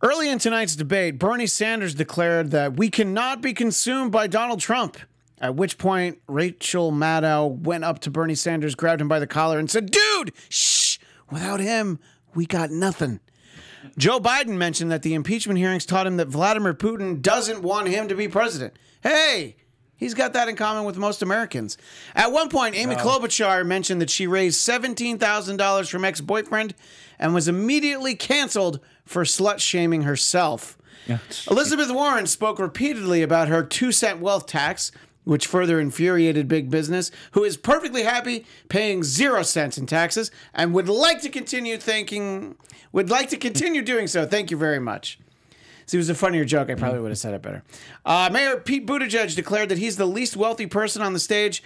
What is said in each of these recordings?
Early in tonight's debate, Bernie Sanders declared that we cannot be consumed by Donald Trump. At which point, Rachel Maddow went up to Bernie Sanders, grabbed him by the collar, and said, Dude, shh, without him, we got nothing. Joe Biden mentioned that the impeachment hearings taught him that Vladimir Putin doesn't want him to be president. Hey, he's got that in common with most Americans. At one point, Amy Klobuchar mentioned that she raised $17,000 from ex boyfriend and was immediately canceled for slut shaming herself. Elizabeth Warren spoke repeatedly about her two cent wealth tax, which further infuriated big business, who is perfectly happy paying zero cents in taxes and would like to continue thinking, would like to continue doing so. Thank you very much. See, it was a funnier joke. I probably would have said it better. Uh, Mayor Pete Buttigieg declared that he's the least wealthy person on the stage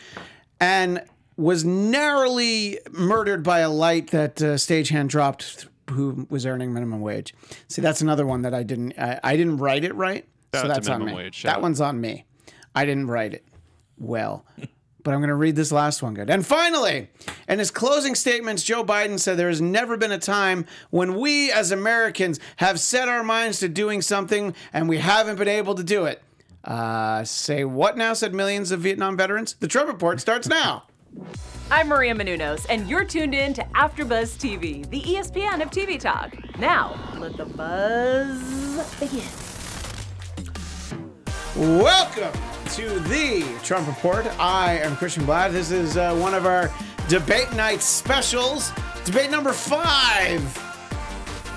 and was narrowly murdered by a light that uh, stagehand dropped who was earning minimum wage. See, that's another one that I didn't I, I didn't write it right. Shout so that's on me. wage. That one's on me. I didn't write it well. But I'm going to read this last one good. And finally, in his closing statements, Joe Biden said there has never been a time when we as Americans have set our minds to doing something and we haven't been able to do it. Uh, say what now? Said millions of Vietnam veterans. The Trump Report starts now. I'm Maria Menounos, and you're tuned in to AfterBuzz TV, the ESPN of TV talk. Now, let the buzz begin. Welcome to the Trump Report. I am Christian Bladt. This is uh, one of our debate night specials, debate number five.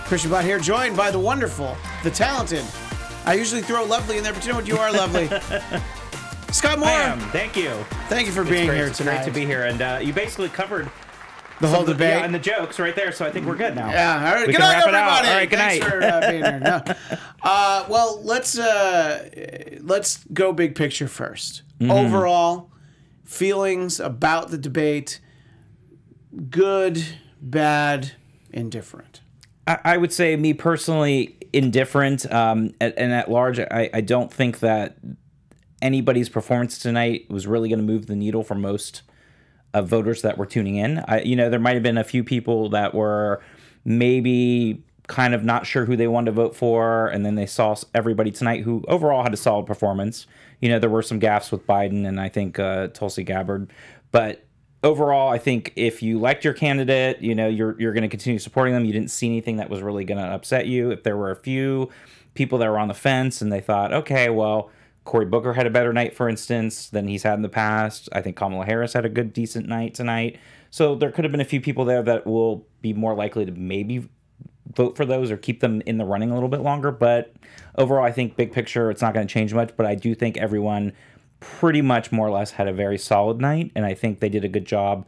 Christian Bladt here, joined by the wonderful, the talented. I usually throw lovely in there, but you know what? You are lovely. Scott Moore, Bam! Thank you. thank you for It's being great, here it's great to be here, and uh, you basically covered the whole of the- debate. yeah, and the jokes right there. So I think we're good now. Yeah, all right. We good night, wrap it out. everybody. All right, good Thanks night. for uh, being here. No. Uh, well, let's uh, let's go big picture 1st Mm-hmm. Overall feelings about the debate: good, bad, indifferent. I, I would say, me personally, indifferent. Um, and, and at large, I, I don't think that anybody's performance tonight was really going to move the needle for most of voters that were tuning in. I, you know, there might have been a few people that were maybe kind of not sure who they wanted to vote for, and then they saw everybody tonight who overall had a solid performance. You know, there were some gaffes with Biden and I think uh, Tulsi Gabbard, but overall, I think if you liked your candidate, you know, you're you're going to continue supporting them. You didn't see anything that was really going to upset you. If there were a few people that were on the fence and they thought, okay, well. Cory Booker had a better night, for instance, than he's had in the past. I think Kamala Harris had a good, decent night tonight. So there could have been a few people there that will be more likely to maybe vote for those or keep them in the running a little bit longer. But overall, I think big picture, it's not going to change much. But I do think everyone pretty much more or less had a very solid night. And I think they did a good job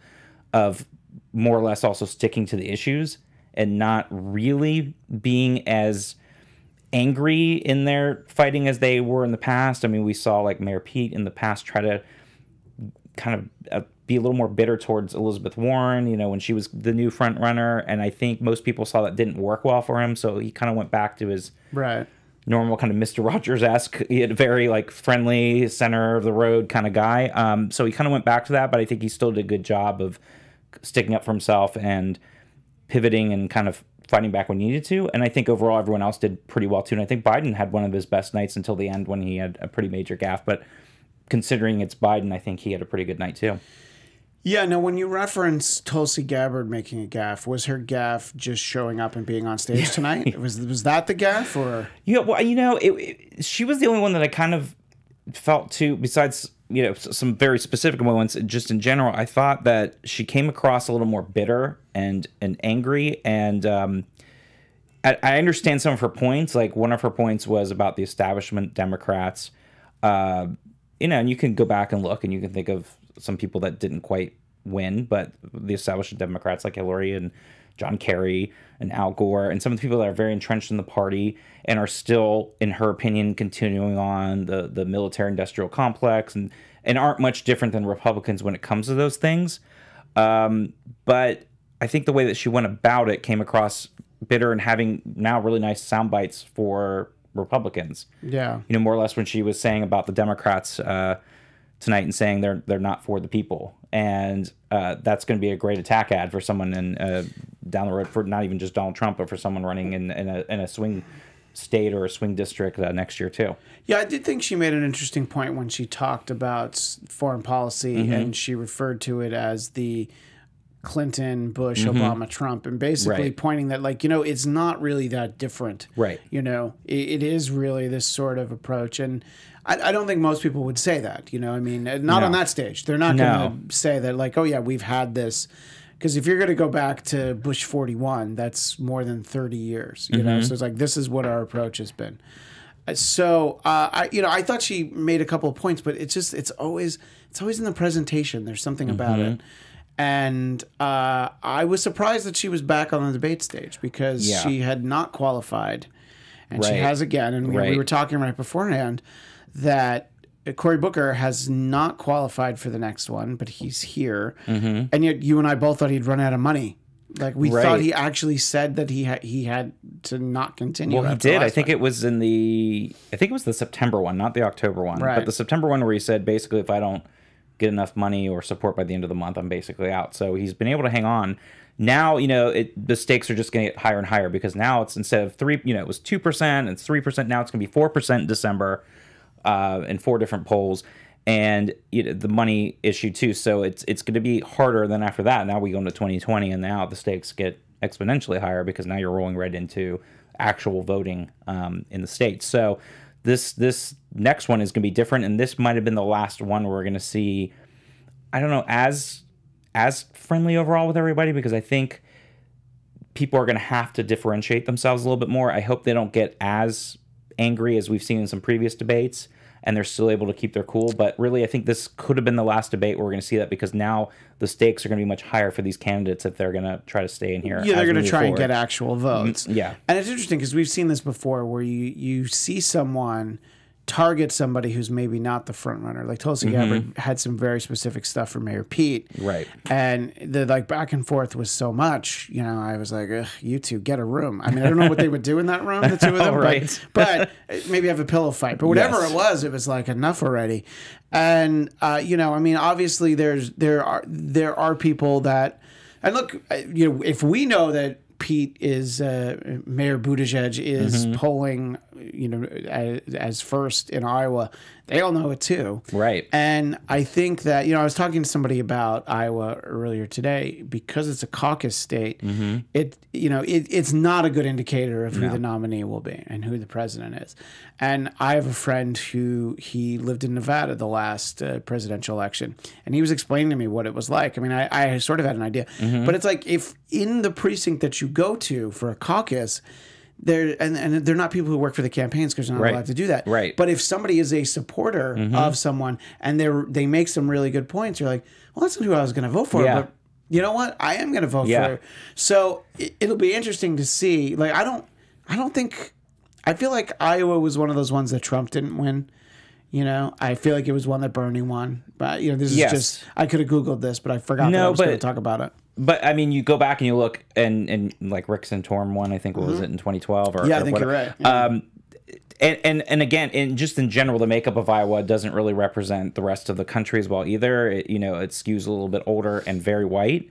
of more or less also sticking to the issues and not really being as angry in their fighting as they were in the past. I mean, we saw like Mayor Pete in the past try to kind of uh, be a little more bitter towards Elizabeth Warren, you know, when she was the new front runner. And I think most people saw that didn't work well for him. So he kind of went back to his Right. normal kind of Mr. Rogers esque, very like friendly, center of the road kind of guy. Um, so he kind of went back to that, but I think he still did a good job of sticking up for himself and pivoting and kind of fighting back when needed to. And I think overall everyone else did pretty well too. And I think Biden had one of his best nights until the end when he had a pretty major gaffe. But considering it's Biden, I think he had a pretty good night too. Yeah, no, when you reference Tulsi Gabbard making a gaff, was her gaff just showing up and being on stage tonight? was was that the gaff or Yeah, well, you know, it, it- she was the only one that I kind of felt too. Besides, you know, some very specific moments, just in general, I thought that she came across a little more bitter and and angry. And um, I, I understand some of her points. Like one of her points was about the establishment Democrats. Uh, you know, and you can go back and look, and you can think of some people that didn't quite win, but the establishment Democrats like Hillary and John Kerry and Al Gore, and some of the people that are very entrenched in the party and are still, in her opinion, continuing on the the military industrial complex and and aren't much different than Republicans when it comes to those things. Um, but I think the way that she went about it came across bitter and having now really nice sound bites for Republicans yeah? you know, more or less when she was saying about the Democrats uh, tonight and saying they're they're not for the people, and uh, that's going to be a great attack ad for someone in uh, down the road for not even just Donald Trump, but for someone running in in a, in a swing state or a swing district uh, next year too. Yeah, I did think she made an interesting point when she talked about foreign policy Mm-hmm. and she referred to it as the Clinton, Bush, Obama, Trump, and basically Mm-hmm. Right. pointing that, like, you know, it's not really that different. Right. You know, it, it is really this sort of approach. And I, I don't think most people would say that, you know, I mean, not on that stage. They're not No. going to say that, like, oh, yeah, we've had this. Because if you're going to go back to Bush 41, that's more than 30 years, you Mm-hmm. know? So it's like, this is what our approach has been. So uh, I, you know, I thought she made a couple of points, but it's just it's always it's always in the presentation. There's something about Mm-hmm. it, and uh, I was surprised that she was back on the debate stage because Yeah. she had not qualified, and she has again. And we, we were talking right beforehand that. Cory Booker has not qualified for the next one, but he's here, and yet you and I both thought he'd run out of money. Like we thought Mm-hmm. He actually said that he had he had to not continue. Well, he did. I think one. it was in the. I think it was the September one, not the October one. Right. But the September one where he said basically, if I don't get enough money or support by the end of the month, I'm basically out. So he's been able to hang on. Now you know it, the stakes are just going to get higher and higher because now it's instead of three, you know, it was two percent, it's three percent. Now it's going to be four percent in December, uh, in four different polls. And you know, the money issue too, so it's it's going to be harder than after that. Now we go into 2020, and now the stakes get exponentially higher because now you're rolling right into actual voting um, in the states. So this this next one is going to be different, and this might have been the last one where we're going to see. I don't know as as friendly overall with everybody because I think people are going to have to differentiate themselves a little bit more. I hope they don't get as angry as we've seen in some previous debates and they're still able to keep their cool. But really, I think this could have been the last debate where we're going to see that because now the stakes are going to be much higher for these candidates if they're going to try to stay in here. Yeah, they're going to try and forward. Mm-hmm. get actual votes. yeah. and it's interesting because we've seen this before, where you you see someone target somebody who's maybe not the front runner. Like Tulsi Gabbard had some very specific stuff for Mayor Pete, Mm-hmm. Right. And the like back and forth was so much. You know, I was like, Ugh, you two get a room. I mean, I don't know what they would do in that room, the two of them, Right. but, but maybe have a pillow fight. But whatever Yes. it was, it was like enough already. And uh, you know, I mean, obviously, there's there are there are people that, and look, uh, you know, if we know that Pete is uh, Mayor Buttigieg is Mm-hmm. polling, you know, as, as first in Iowa, they all know it too, Right. And I think that you know, I was talking to somebody about Iowa earlier today because it's a caucus state. Mm-hmm. It you know, it, it's not a good indicator of who the nominee will be and who the president is. And I have a friend who he lived in Nevada the last uh, presidential election, and he was explaining to me what it was like. I mean, I, I sort of had an idea, Mm-hmm. but it's like if in the precinct that you go to for a caucus. There and, and they're not people who work for the campaigns because they're not Right. allowed to do that. Right. But if somebody is a supporter Mm-hmm. of someone and they they make some really good points, you're like, well, that's not who I was going to vote for. Yeah. But you know what? I am going to vote Yeah. for. Her. So it, it'll be interesting to see. Like, I don't, I don't think, I feel like Iowa was one of those ones that Trump didn't win. You know, I feel like it was one that Bernie won. But you know, this is Yes. just I could have googled this, but I forgot that I No, was going to but- talk about it. But I mean, you go back and you look, and and like Rick Santorum won, I think, what was it in 2012 or Mm-hmm. Yeah, I or think you're right. Yeah. Um, and, and and again, in just in general, the makeup of Iowa doesn't really represent the rest of the country as well either. It, you know, it skews a little bit older and very white.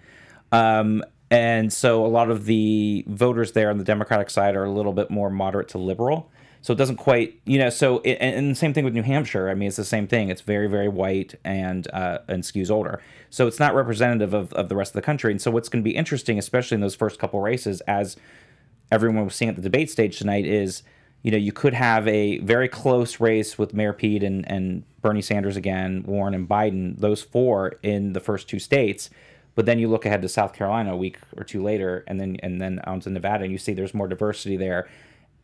Um, and so a lot of the voters there on the Democratic side are a little bit more moderate to liberal. So it doesn't quite, you know. So it, and, the same thing with New Hampshire. I mean, it's the same thing. It's very, very white and uh, and skews older. So it's not representative of, of the rest of the country. And so what's going to be interesting, especially in those first couple races, as everyone was seeing at the debate stage tonight, is you know you could have a very close race with Mayor Pete and and Bernie Sanders again, Warren and Biden, those four in the first two states. But then you look ahead to South Carolina a week or two later, and then and then on to Nevada, and you see there's more diversity there,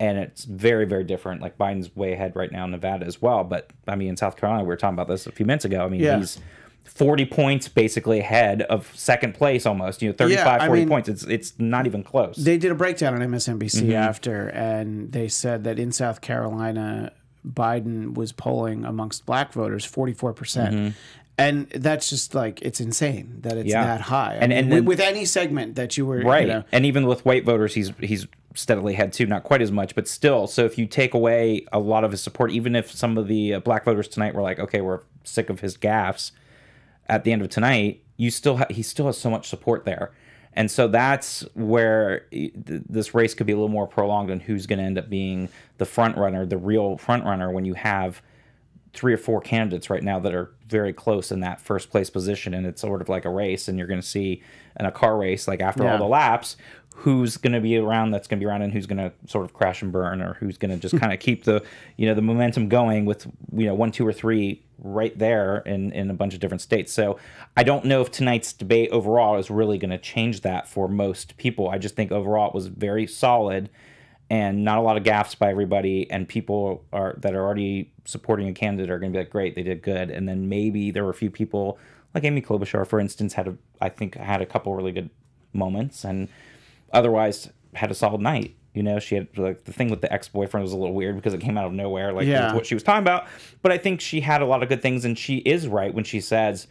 and it's very very different. Like Biden's way ahead right now in Nevada as well. But I mean, in South Carolina, we were talking about this a few minutes ago. I mean, Yeah. he's 40 points basically ahead of second place almost. You know, 35, I 40 mean- points. It's it's not even close. They did a breakdown on MSNBC Mm-hmm. after, and they said that in South Carolina, Biden was polling amongst black voters 44%. percent And that's just like, it's insane that it's. Yeah. that high. I And- mean, and with, then- with any segment that you were, you right know, and even with white voters he's he's steadily ahead too not quite as much but still so if you take away a lot of his support even if some of the uh, black voters tonight were like okay we're sick of his gaffes at the end of tonight you still ha- he still has so much support there And so that's where th- this race could be a little more prolonged on who's going to end up being the front runner, the real front runner, when you have three or four candidates right now that are very close in that first place position. And it's sort of like a race, and you're going to see in a car race, like after Yeah. all the laps, who's going to be around that's going to be around and who's going to sort of crash and burn or who's going to just kind of keep the you know the momentum going with you know one two or three right there in in a bunch of different states so i don't know if tonight's debate overall is really going to change that for most people i just think overall it was very solid and not a lot of gaffes by everybody and people are that are already supporting a candidate are going to be like great they did good. And then maybe there were a few people like amy klobuchar for instance had a i think had a couple really good moments and otherwise had a solid night you know? She had like the thing with the ex-boyfriend was a little weird because it came out of nowhere like Yeah. what she was talking about. But i think she had a lot of good things and she is right when she says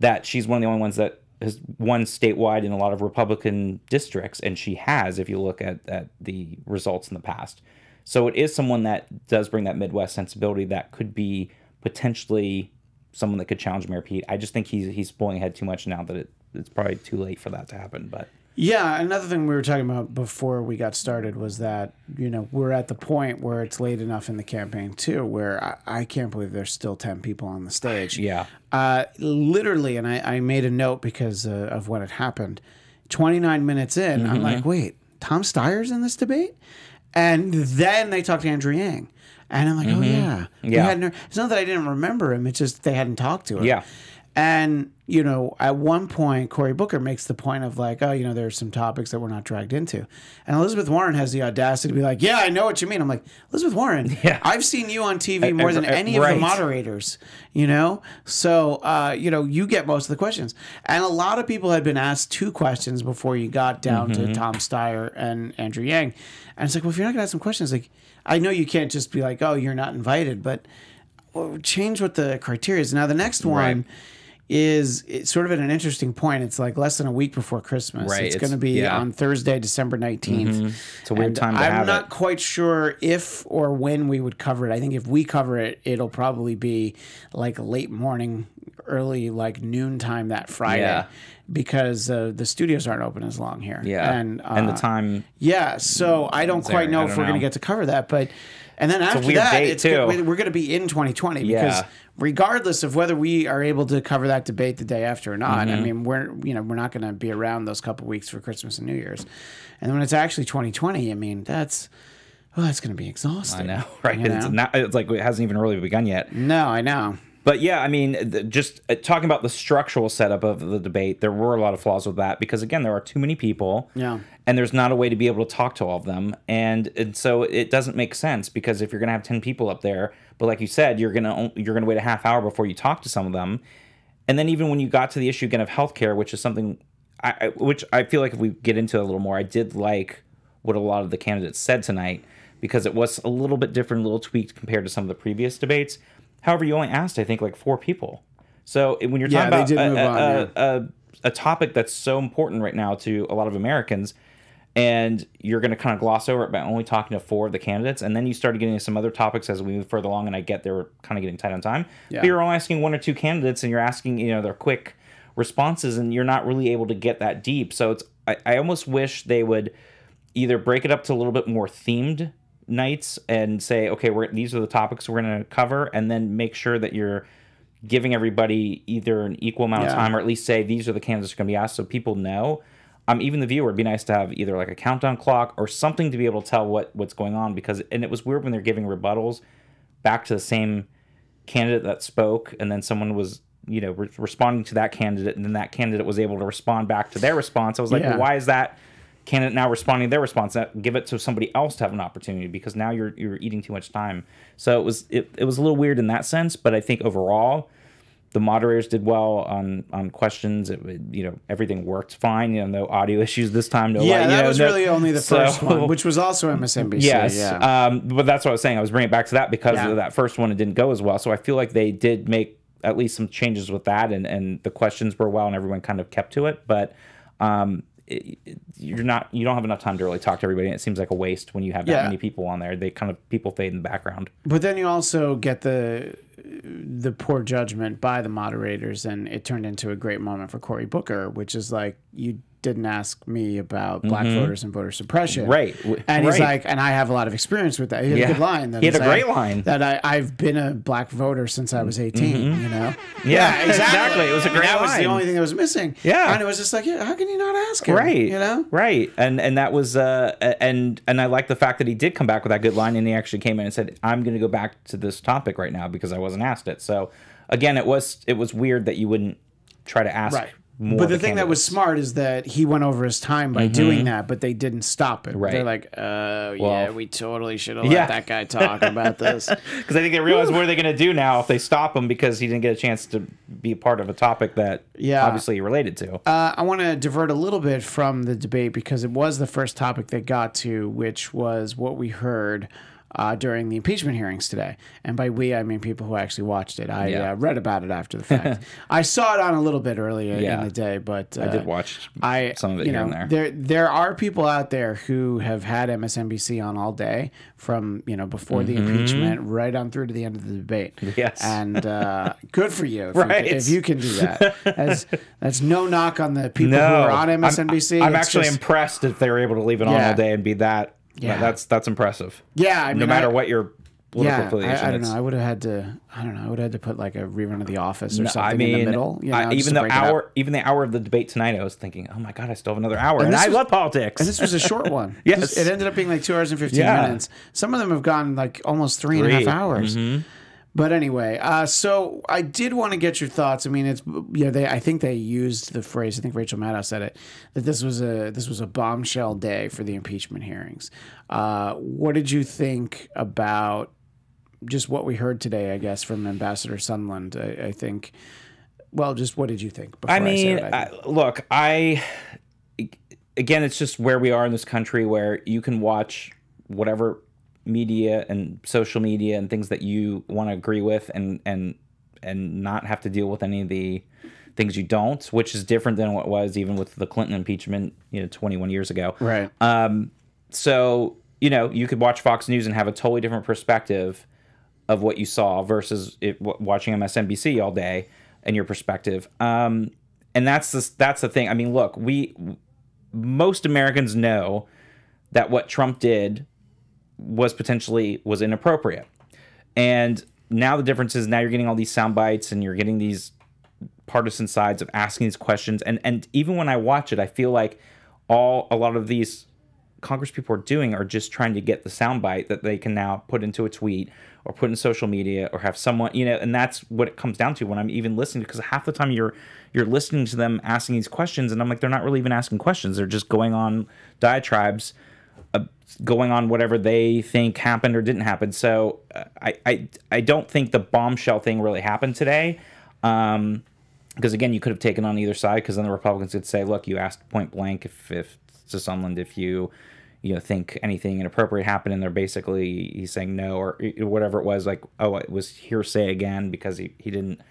that she's one of the only ones that has won statewide in a lot of Republican districts, and she has if you look at, at the results in the past. So it is someone that does bring that Midwest sensibility that could be potentially someone that could challenge Mayor Pete. I just think he's he's pulling ahead too much now that it, it's probably too late for that to happen. But Yeah, another thing we were talking about before we got started was that you know we're at the point where it's late enough in the campaign too, where I, I can't believe there's still ten people on the stage. yeah, uh, literally, and I, I made a note because uh, of when it happened. Twenty nine minutes in, I'm like, wait, Tom Steyer's in this debate, and then they talked to Andrew Yang, and I'm like, oh yeah, Yeah. hadn't- it's not that I didn't remember him; it's just they hadn't talked to him. Yeah. And, you know, at one point, Cory Booker makes the point of like, oh, you know, there's some topics that we're not dragged into. And Elizabeth Warren has the audacity to be like, yeah, I know what you mean. I'm like, Elizabeth Warren, Yeah. I've seen you on TV more than uh, any of the moderators, you know? So, uh, you know, you get most of the questions. And a lot of people had been asked two questions before you got down Mm-hmm. to Tom Steyer and Andrew Yang. And it's like, well, if you're not going to ask some questions, like, I know you can't just be like, oh, you're not invited, but well, change what the criteria is. Now, the next one is it's sort of at an interesting point. It's like less than a week before Christmas. Right, It's, it's- going to be yeah. on Thursday, December 19th. it's a weird And time to I'm have not it. quite sure if or when we would cover it. I think if we cover it, it'll probably be like late morning, early like noon time that Friday. Yeah. Because uh, the studios aren't open as long here. yeah, And, uh, and the time. yeah, so I don't there? quite know if don't we're going to get to cover that, but and then after weird that, it's too. we're going to be in 2020 because Yeah. Regardless of whether we are able to cover that debate the day after or not, Mm-hmm. I mean, we're you know we're not going to be around those couple weeks for Christmas and New Year's, and when it's actually 2020, I mean that's oh that's going to be exhausting. I know, right? you It's not. It's like it hasn't even really begun yet. No, I know. But yeah, I mean, just uh, talking about the structural setup of the debate, there were a lot of flaws with that because again, there are too many people. Yeah. And there's not a way to be able to talk to all of them, and, and so it doesn't make sense because if you're gonna have ten people up there, but like you said, you're gonna you're gonna wait a half hour before you talk to some of them, and then even when you got to the issue again of healthcare, which is something, I, which I feel like if we get into it a little more, I did like what a lot of the candidates said tonight because it was a little bit different, a little tweaked compared to some of the previous debates. However, you only asked, I think, like four people. So when you're talking they about a, on, a, a, a topic that's so important right now to a lot of Americans, and you're going to kind of gloss over it by only talking to four of the candidates, and then you started getting some other topics as we move further along, and I get they were kind of getting tight on time. Yeah. But you're only asking one or two candidates, and you're asking, you know, their quick responses, and you're not really able to get that deep. So it's I, I almost wish they would either break it up to a little bit more themed nights and say, okay, we're these are the topics we're going to cover, and then make sure that you're giving everybody either an equal amount of time or at least say these are the candidates are going to be asked so people know. Um, even the viewer, it'd be nice to have either like a countdown clock or something to be able to tell what what's going on because and it was weird when they're giving rebuttals back to the same candidate that spoke and then someone was you know re- responding to that candidate and then that candidate was able to respond back to their response. I was like, Yeah. well, why is that candidate now responding to their response? That give it to somebody else to have an opportunity because now you're you're eating too much time. So it was it, it was a little weird in that sense, but I think overall the moderators did well on on questions. It, would- you know everything worked fine. You know no audio issues this time. No Yeah, light- that know, was no- really only the so- first one, which was also MSNBC. Yes, Yeah. um, but that's what I was saying. I was bringing it back to that because Yeah. of that first one. It didn't go as well, so I feel like they did make at least some changes with that, and and the questions were well, and everyone kind of kept to it. But um, it, you're not you don't have enough time to really talk to everybody. And it seems like a waste when you have that Yeah. many people on there. They kind of people fade in the background. But then you also get the the poor judgment by the moderators, and it turned into a great moment for Cory Booker, which is like you didn't ask me about black voters and voter suppression. Mm-hmm. Right. And he's right. like, and I have a lot of experience with that. He had Yeah. a good line. That He had a great that- line. That I, I've been a black voter since I was 18, you know? Mm-hmm. Yeah, exactly. It was a great That was the only thing that was missing. Yeah. And it was just like, yeah, how can you not ask him? right You know? right and and that was uh and and i like the fact that he did come back with that good line and he actually came in and said i'm going to go back to this topic right now because i wasn't asked it so again it was it was weird that you wouldn't try to ask Right. More But of the thing that was smart is that he went over his time by doing that, but they didn't stop it. Right. They're like, oh, yeah, Well- we totally should have Yeah. let that guy talk about this. because I think they realize what are they going to do now if they stop him because he didn't get a chance to be a part of a topic that Yeah. obviously he related to. Uh, I want to divert a little bit from the debate because it was the first topic they got to, which was what we heard uh, during the impeachment hearings today. And by we, I mean people who actually watched it. I Yeah. uh, read about it after the fact. I saw it on a little bit earlier Yeah. in the day, but uh, I did watch I some of it you know, there. There there are people out there who have had MSNBC on all day from you know before the impeachment right on through to the end of the debate. Mm-hmm. Yes. and uh, good for you if, Right. you if you can do that. That's, that's no knock on the people No, who are on I'm- MSNBC. I'm, actually just- impressed that they were able to leave it on all day and be that. Yeah, that's that's impressive. yeah. I mean, no matter I, what your political Yeah, affiliation I, I don't know. I would have had to. I don't know. I would have had to put like a rerun of The Office or No, something I mean, in the middle. You know, I- even the break it up. hour, even the hour of the debate tonight, I was thinking, oh my god, I still have another hour, and, this I was- love politics. And this was a short one. Yes. This- it ended up being like two hours and fifteen Yeah. minutes. Some of them have gone like almost three and a half Three. Mm-hmm. hours. But anyway, uh, so I did want to get your thoughts. I mean, it's yeah. They I think they used the phrase. I think Rachel Maddow said it that this was a this was a bombshell day for the impeachment hearings. Uh, what did you think about just what we heard today? I guess from Ambassador Sondland. I, I think. Well, just what did you think? Before I mean, I? I, look, I again, it's just where we are in this country, where you can watch whatever media and social media and things that you want to agree with, and and and not have to deal with any of the things you don't, which is different than what was even with the Clinton impeachment, you know, 21 years ago. right. Um, so you know, you could watch Fox News and have a totally different perspective of what you saw versus it, w- watching MSNBC all day and your perspective. Um, and that's the that's the thing. I mean, look, we most Americans know that what Trump did was potentially was inappropriate. And now the difference is now you're getting all these sound bites and you're getting these partisan sides of asking these questions. And and even when I watch it, I feel like all a lot of these Congress people are doing are just trying to get the soundbite that they can now put into a tweet or put in social media or have someone you know and that's what it comes down to when i'm even listening because half the time you're you're listening to them asking these questions and i'm like they're not really even asking questions they're just going on diatribes uh, going on whatever they think happened or didn't happen so uh, I, I i don't think the bombshell thing really happened today um because again, you could have taken on either side. Because then the Republicans could say, "Look, you asked point blank if, if to Sondland if you, you know, think anything inappropriate happened," and they're basically he's saying no or whatever it was. Like, oh, it was hearsay again because he he didn't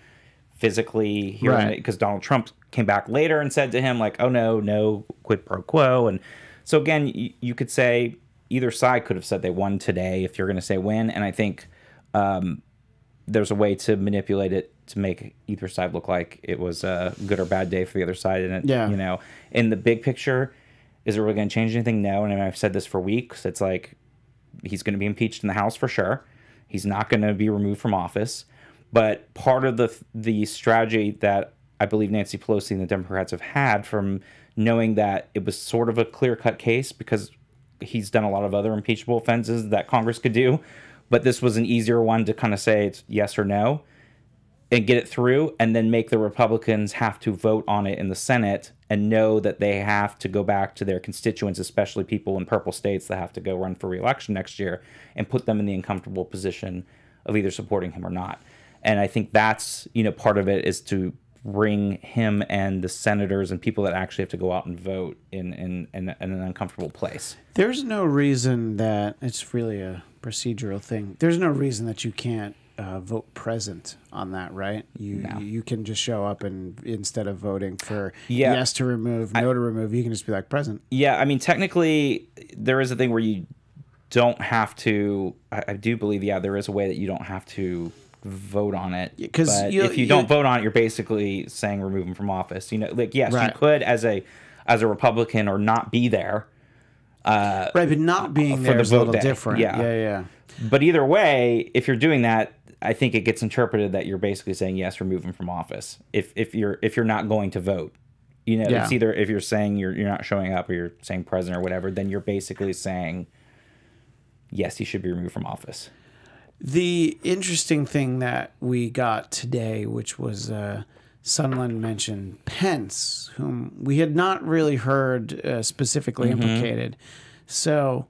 physically hear Right. it because Donald Trump came back later and said to him like, "Oh no, no quid pro quo," and so again, you, you could say either side could have said they won today if you're going to say win, and I think um, there's a way to manipulate it to make either side look like it was a good or bad day for the other side. And it, Yeah. you know, in the big picture, is it really going to change anything? No. And I've said this for weeks. It's like he's going to be impeached in the House for sure. He's not going to be removed from office. But part of the the strategy that I believe Nancy Pelosi and the Democrats have had from knowing that it was sort of a clear cut case because he's done a lot of other impeachable offenses that Congress could do, but this was an easier one to kind of say it's yes or no and get it through and then make the Republicans have to vote on it in the Senate and know that they have to go back to their constituents, especially people in purple states that have to go run for reelection next year and put them in the uncomfortable position of either supporting him or not. And I think that's, you know, part of it is to bring him and the senators and people that actually have to go out and vote in in, in, in an uncomfortable place. There's no reason that it's really a procedural thing. There's no reason that you can't uh, vote present on that, right? You you can just show up and instead of voting for Yeah. yes to remove, no to remove, you can just be like present. Yeah, I mean, technically, there is a thing where you don't have to. I, I do believe, yeah, there is a way that you don't have to vote on it. Because if you, don't vote on it, you're basically saying remove him from office. You know, like yes, Right. you could as a as a Republican or not be there. Uh, right, but not being there the is a little day. different. Yeah. yeah, yeah. But either way, if you're doing that, I think it gets interpreted that you're basically saying yes, remove him from office. If if you're if you're not going to vote, you know, Yeah. it's either if you're saying you're you're not showing up or you're saying present or whatever, then you're basically saying yes, he should be removed from office. The interesting thing that we got today, which was uh, Sondland mentioned Pence, whom we had not really heard uh, specifically Mm-hmm. implicated. So,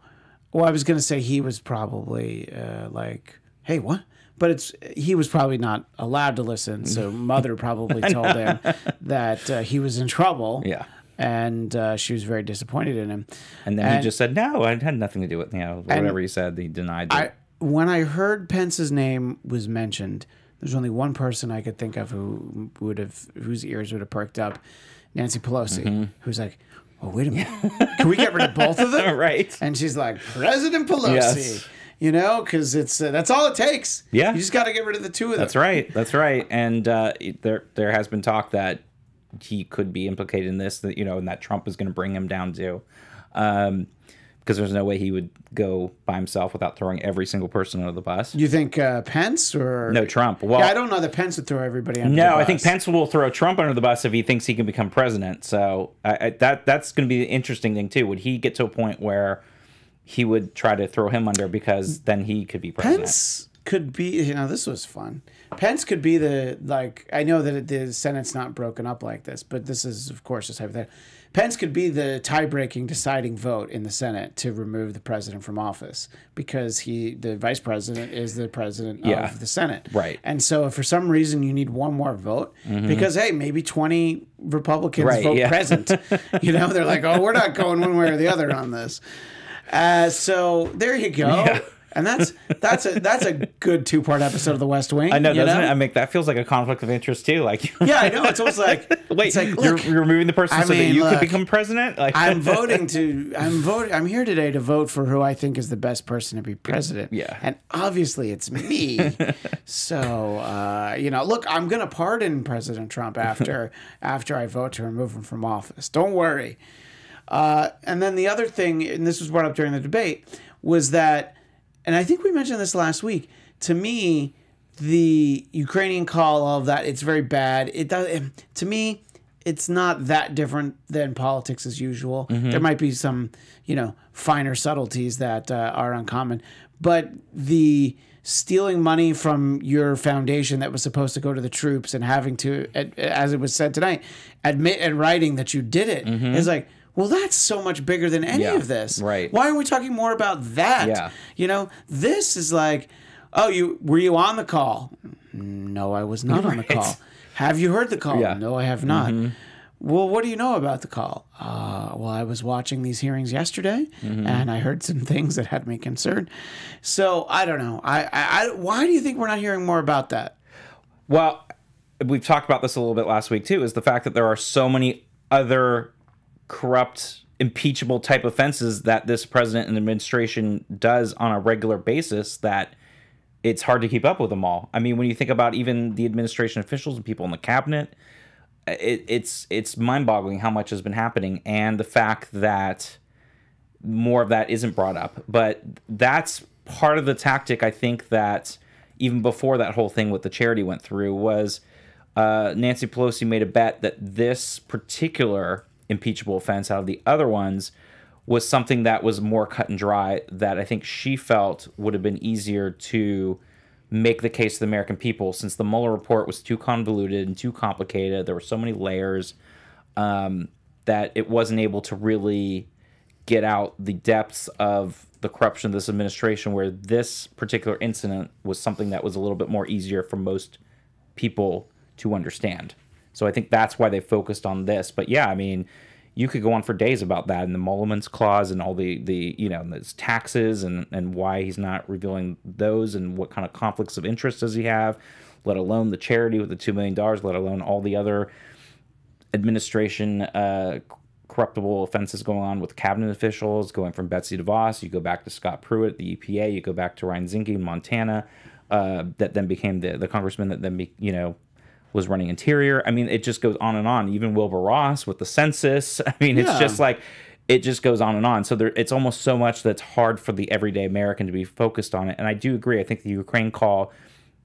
well, I was going to say he was probably uh, like, "Hey, what?" But it's he was probably not allowed to listen. So, mother probably told him that uh, he was in trouble. Yeah. and uh, she was very disappointed in him. And then he just said, "No, I had nothing to do with you know whatever he said." He denied it. When I heard Pence's name was mentioned, there's only one person I could think of who would have whose ears would have perked up, Nancy Pelosi, Mm-hmm. who's like, "Oh wait a minute, can we get rid of both of them?" right. And she's like, "President Pelosi." Yes. You know, because it's uh, that's all it takes. Yeah. you just got to get rid of the two of them. That's right. That's right. And uh, there there has been talk that he could be implicated in this. That you know, and that Trump is going to bring him down too, um, because there's no way he would go by himself without throwing every single person under the bus. You think uh, Pence or No, Trump. Well, yeah, I don't know that Pence would throw everybody under the No. I think Pence will throw Trump under the bus if he thinks he can become president. So I, I, that that's going to be the interesting thing too. Would he get to a point where he would try to throw him under because then he could be president? Pence could be, you know, this was fun. Pence could be the like. I know that the Senate's not broken up like this, but this is, of course, just hypothetical. Pence could be the tie-breaking, deciding vote in the Senate to remove the president from office because he, the vice president, is the president Yeah. of the Senate. Right. And so, if for some reason you need one more vote, because hey, maybe twenty Republicans Right, vote yeah. present. you know, they're like, oh, we're not going one way or the other on this. Uh, so there you go. And that's that's a that's a good two part episode of The West Wing. I know, doesn't it? I mean, that feels like a conflict of interest too. Like, Yeah, I know. It's almost like wait, it's like, you're, look, you're removing the person I so that mean, you look, could become president. Like, I'm voting to I'm voting I'm here today to vote for who I think is the best person to be president. Yeah. And obviously it's me. so uh, you know, look, I'm gonna pardon President Trump after after I vote to remove him from office. Don't worry. Uh, and then the other thing, and this was brought up during the debate, was that, and I think we mentioned this last week. To me, the Ukrainian call, all of that, it's very bad. It does. To me, it's not that different than politics as usual. There might be some, you know, finer subtleties that uh, are uncommon, but the stealing money from your foundation that was supposed to go to the troops and having to, as it was said tonight, admit in writing that you did it. it is like, well, that's so much bigger than any Yeah, of this. right. Why aren't we talking more about that? Yeah. You know, this is like, oh, you were you on the call? No, I was not on the call. Have you heard the call? Yeah. Mm-hmm. No, I have not. Well, what do you know about the call? Uh, well, I was watching these hearings yesterday, Mm-hmm. and I heard some things that had me concerned. So I don't know. I, I, I why do you think we're not hearing more about that? Well, we've talked about this a little bit last week too. Is the fact that there are so many other corrupt, impeachable type offenses that this president and administration does on a regular basis that it's hard to keep up with them all. I mean, when you think about even the administration officials and people in the cabinet, it, it's it's mind-boggling how much has been happening, and the fact that more of that isn't brought up. But that's part of the tactic I think that even before that whole thing with the charity went through was uh, Nancy Pelosi made a bet that this particular impeachable offense out of the other ones was something that was more cut and dry that I think she felt would have been easier to make the case to the American people since the Mueller report was too convoluted and too complicated. There were so many layers um, that it wasn't able to really get out the depths of the corruption of this administration where this particular incident was something that was a little bit more easier for most people to understand. So I think that's why they focused on this. But yeah, I mean, you could go on for days about that and the emoluments clause and all the the you know those taxes and and why he's not revealing those and what kind of conflicts of interest does he have, let alone the charity with the two million dollars, let alone all the other administration uh, corruptible offenses going on with cabinet officials, going from Betsy DeVos. You go back to Scott Pruitt, the EPA. You go back to Ryan Zinke in Montana, uh, that then became the the congressman that then be, you know was running interior. I mean, it just goes on and on. Even Wilbur Ross with the census. I mean, it's Yeah. just like it just goes on and on. So there, it's almost so much that's hard for the everyday American to be focused on it. And I do agree. I think the Ukraine call,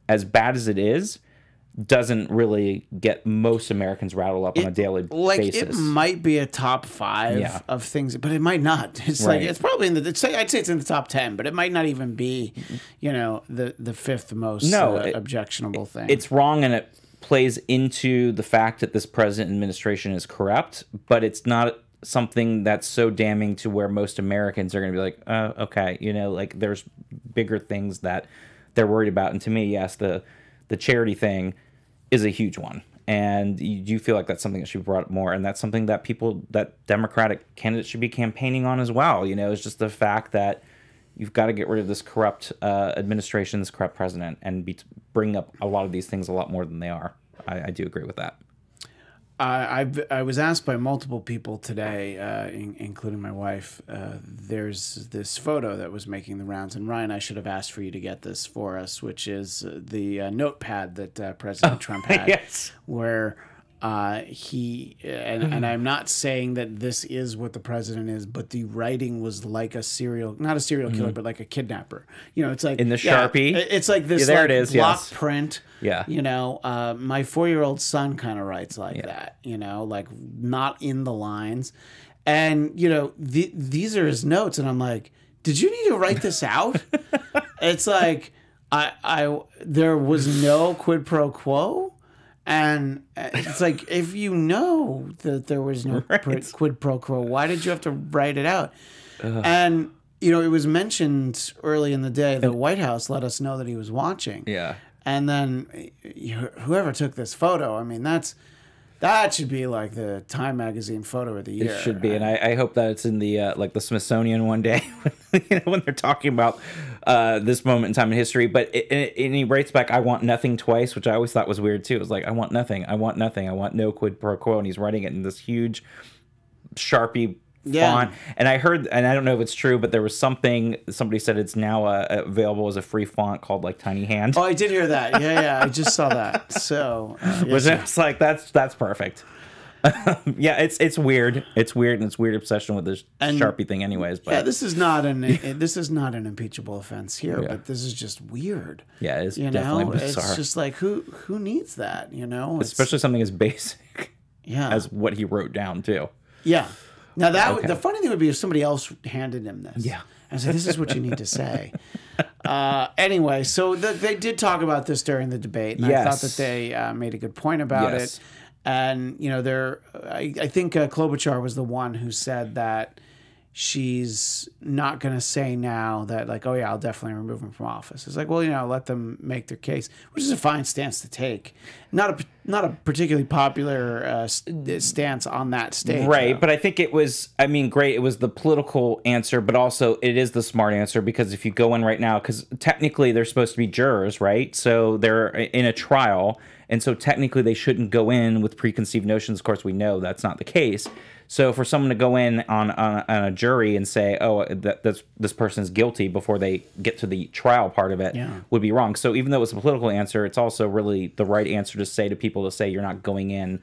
as bad as it is, doesn't really get most Americans rattled up on a daily like basis. it might be a top five Yeah. of things, but it might not. It's like it's probably in the. I'd say it's in the top ten, but it might not even be, you know, the the fifth most No, uh, it- objectionable thing. it's wrong and it plays into the fact that this president administration is corrupt, but it's not something that's so damning to where most Americans are going to be like, uh, okay, you know, like there's bigger things that they're worried about. And to me, yes, the the charity thing is a huge one. And you do feel like that's something that should be brought up more, and that's something that people, that Democratic candidates should be campaigning on as well. You know, it's just the fact that you've got to get rid of this corrupt uh, administration, this corrupt president, and be, bring up a lot of these things a lot more than they are. I, I do agree with that. I, I've, I was asked by multiple people today, uh, in, including my wife. Uh, there's this photo that was making the rounds, and Ryan, I should have asked for you to get this for us, which is the uh, notepad that uh, President Trump had, yes. where uh, he and, and I'm not saying that this is what the president is, but the writing was like a serial, not a serial killer, but like a kidnapper. You know, it's like In the yeah, Sharpie? it- It's like this Yeah, there like it is, block yes. print. Yeah. You know, uh, my four year old son kind of writes like that, you know, like not in the lines. And, you know, the, these are his notes. And I'm like, did you need to write this out? it's like, I, I, there was no quid pro quo. And uh, it's like, if you know that there was no pr- quid pro quo, why did you have to write it out? And, you know, it was mentioned early in the day. The White House let us know that he was watching. Yeah. And then whoever took this photo, I mean, that's that should be like the Time Magazine photo of the year. It should be, and I, I hope that it's in the uh, like the Smithsonian one day, you know, when they're talking about uh, this moment in time in history. But it, it, and he writes back, "I want nothing twice," which I always thought was weird too. It was like, "I want nothing, I want nothing, I want no quid pro quo," and he's writing it in this huge sharpie Yeah. font. And I heard, and I don't know if it's true, but there was something somebody said it's now uh, available as a free font called like Tiny Hand. Oh, I did hear that. Yeah, yeah, I just saw that. So, uh, was yes, it? It's like that's that's perfect. yeah, it's it's weird. It's weird, and it's weird obsession with this And- sharpie thing, anyways. But yeah, this is not an this is not an impeachable offense here, but this is just weird. Yeah, it's you definitely know, bizarre. it's just like who who needs that? You know, It's- especially something as basic yeah, as what he wrote down too. yeah. Now that Okay. the funny thing would be if somebody else handed him this. Yeah. And said, "This is what you need to say." uh, anyway, so the, they did talk about this during the debate, and I thought that they uh, made a good point about Yes. it. And you know, there, I, I think uh, Klobuchar was the one who said that she's not going to say now that like, oh yeah, I'll definitely remove him from office. It's like, well, you know, let them make their case, which is a fine stance to take. Not a not a particularly popular uh, stance on that stage, Right, though. but I think it was. I mean, great. It was the political answer, but also it is the smart answer because if you go in right now, because technically they're supposed to be jurors, right? So they're in a trial, and so technically they shouldn't go in with preconceived notions. Of course, we know that's not the case. So for someone to go in on on, on a jury and say, "Oh, that that's, this person's guilty," before they get to the trial part of it, Yeah. would be wrong. So even though it's a political answer, it's also really the right answer to say to people to say you're not going in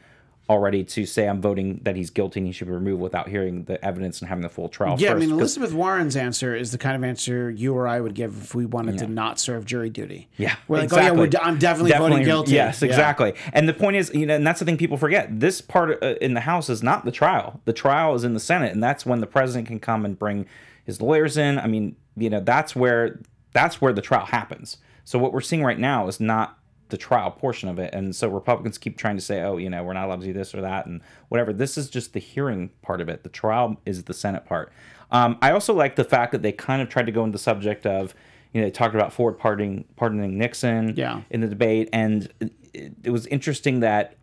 already to say I'm voting that he's guilty and he should be removed without hearing the evidence and having the full trial. Yeah, first. I mean Elizabeth Warren's answer is the kind of answer you or I would give if we wanted to not serve jury duty. Yeah, we're like, oh yeah, I'm definitely, voting guilty. Yes, Yeah. exactly. And the point is, you know, and that's the thing people forget. This part uh, in the House is not the trial. The trial is in the Senate, and that's when the president can come and bring his lawyers in. I mean, you know, that's where that's where the trial happens. So what we're seeing right now is not the trial portion of it, and so Republicans keep trying to say, oh, you know, we're not allowed to do this or that and whatever. This is just the hearing part of it. The trial is the Senate part. Um, I also like the fact that they kind of tried to go into the subject of, you know, they talked about Ford pardoning, pardoning Nixon Yeah. in the debate, and it, it was interesting that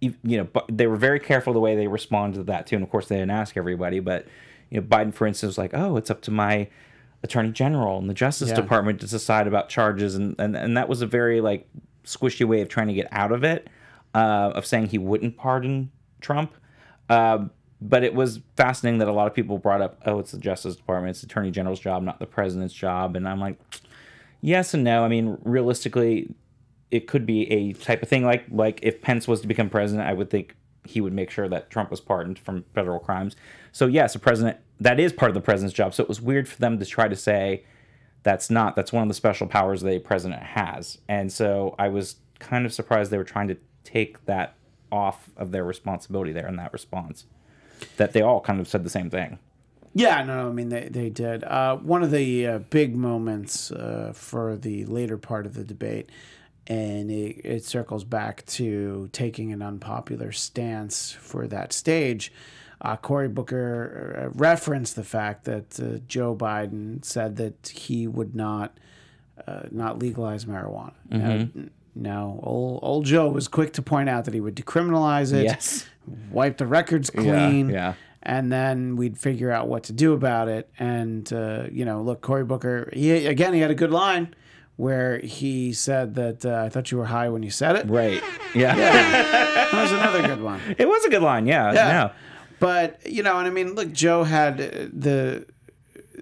you know bu- they were very careful the way they responded to that too. And of course, they didn't ask everybody, but you know, Biden, for instance, was like, "Oh, it's up to my attorney general and the Justice Yeah. Department to decide about charges," and and and that was a very like squishy way of trying to get out of it, uh, of saying he wouldn't pardon Trump. Um, but it was fascinating that a lot of people brought up, "Oh, it's the Justice Department, it's the Attorney General's job, not the President's job," and I'm like, yes and no. I mean, realistically, it could be a type of thing like like if Pence was to become president, I would think he would make sure that Trump was pardoned from federal crimes. So yes, a president that is part of the president's job. So it was weird for them to try to say that's not. That's one of the special powers a president has. And so I was kind of surprised they were trying to take that off of their responsibility there in that response. That they all kind of said the same thing. Yeah, no, no I mean they they did. Uh, one of the uh, big moments uh, for the later part of the debate, and it, it circles back to taking an unpopular stance for that stage. Uh, Cory Booker uh, referenced the fact that uh, Joe Biden said that he would not uh, not legalize marijuana. Mm-hmm. Now, now, old, old Joe was quick to point out that he would decriminalize it, Yes. wipe the records clean, yeah. and then we'd figure out what to do about it. And uh, you know, look, Cory Booker, he again, he had a good line where he said that uh, I thought you were high when you said it. Right. Yeah. That was another good one. It was a good line. Yeah. Yeah. Yeah. But you know, and I mean, look, Joe had the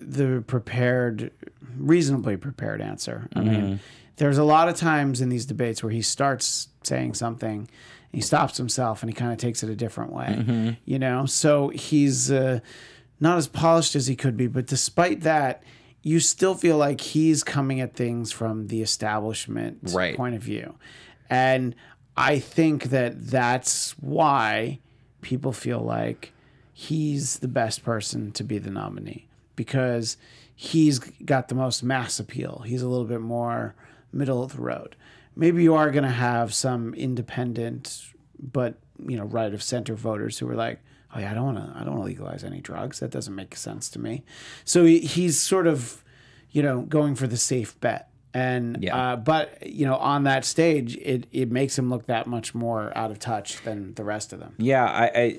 the prepared, reasonably prepared answer. I mean, there's a lot of times in these debates where he starts saying something, he stops himself, and he kind of takes it a different way. You know, so he's uh, not as polished as he could be, but despite that. You still feel like he's coming at things from the establishment Right. point of view. And I think that that's why people feel like he's the best person to be the nominee because he's got the most mass appeal. He's a little bit more middle of the road. Maybe you are going to have some independent but, you know, right of center voters who are like, "Oh yeah, I don't want to I don't want to legalize any drugs. That doesn't make sense to me." So he, he's sort of, you know, going for the safe bet. And Yeah. uh, but you know, on that stage, it it makes him look that much more out of touch than the rest of them. Yeah, I,